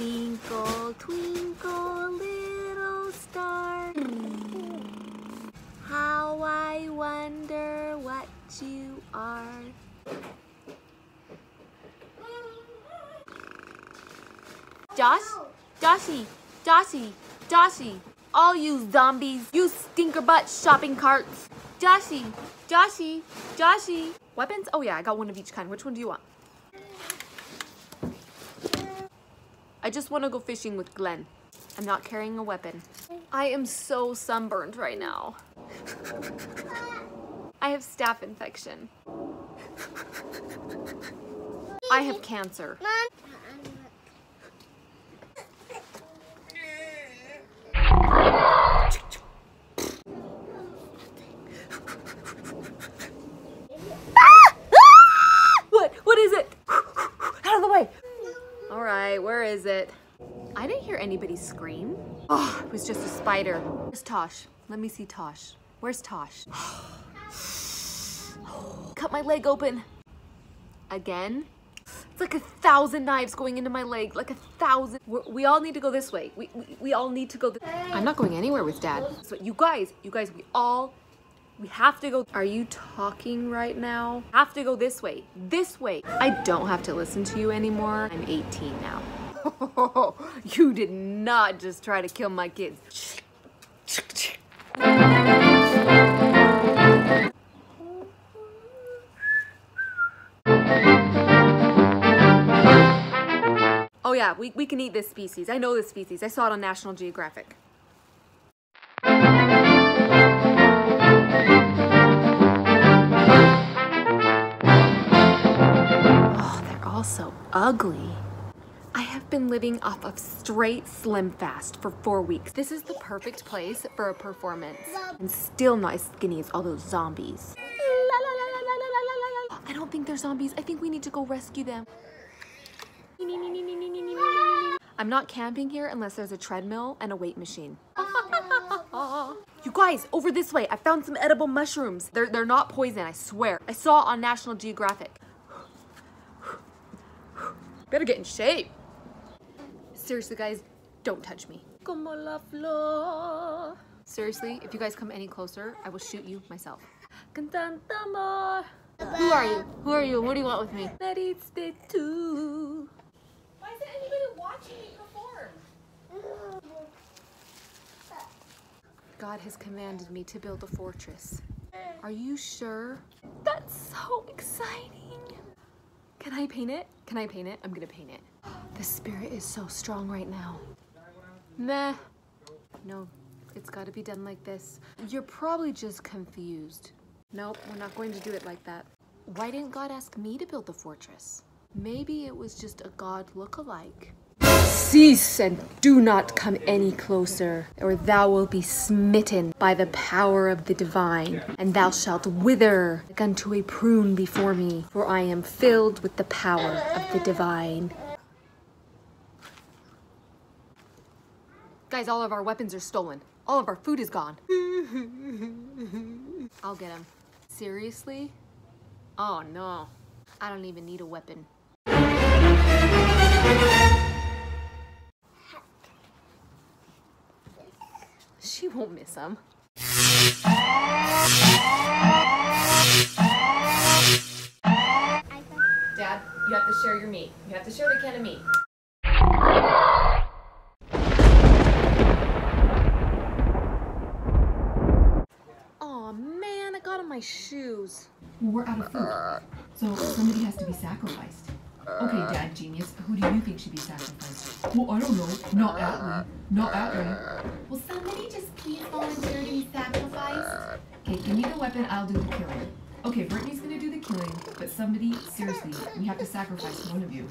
Twinkle, twinkle, little star. How I wonder what you are. Josh? Joshy, Joshy, Joshy, all you zombies, you stinker butt shopping carts. Joshy, Joshy, Joshy. Weapons? Oh yeah, I got one of each kind. Which one do you want? I just want to go fishing with Glenn. I'm not carrying a weapon. I am so sunburned right now. I have staph infection. I have cancer. What? What is it? Out of the way. All right, where is it? I didn't hear anybody scream. Oh, it was just a spider. Where's Tosh? Let me see Tosh. Where's Tosh? Cut my leg open. Again? It's like a thousand knives going into my leg, like a thousand. We're, we all need to go this way. We, we, we all need to go. I'm not going anywhere with dad. So you guys, you guys, we all, we have to go. Are you talking right now? Have to go this way, this way. I don't have to listen to you anymore. I'm 18 now. you did not just try to kill my kids. Oh yeah, we, we can eat this species. I know this species. I saw it on National Geographic. Ugly. I have been living off of straight slim fast for four weeks. This is the perfect place for a performance. And still not as skinny as all those zombies. I don't think they're zombies. I think we need to go rescue them. I'm not camping here unless there's a treadmill and a weight machine. You guys, over this way, I found some edible mushrooms. They're, they're not poison, I swear. I saw on National Geographic. Better get in shape. Seriously, guys, don't touch me. Como la flor. Seriously, if you guys come any closer, I will shoot you myself. Who are you? Who are you? What do you want with me? Meriste tú. Why isn't anybody watching me perform? God has commanded me to build a fortress. Are you sure? That's so exciting. Can I paint it? Can I paint it? I'm gonna paint it. The spirit is so strong right now. Meh. No, it's gotta be done like this. You're probably just confused. Nope, we're not going to do it like that. Why didn't God ask me to build the fortress? Maybe it was just a God look-alike. Cease and do not come any closer, or thou wilt be smitten by the power of the divine, and thou shalt wither like unto a prune before me, for I am filled with the power of the divine. Guys, all of our weapons are stolen. All of our food is gone. I'll get him. Seriously? Oh no. I don't even need a weapon. She won't miss him. Dad, you have to share your meat. You have to share the can of meat. Oh man, I got on my shoes. Well, we're out of food. So somebody has to be sacrificed. Okay, Dad Genius, who do you think should be sacrificed? Well, I don't know. Not Atlee. Not Atlee. Will somebody just please volunteer to be sacrificed? Okay, give me the weapon, I'll do the killing. Okay, Brittany's gonna do the killing, but somebody, seriously, we have to sacrifice one of you.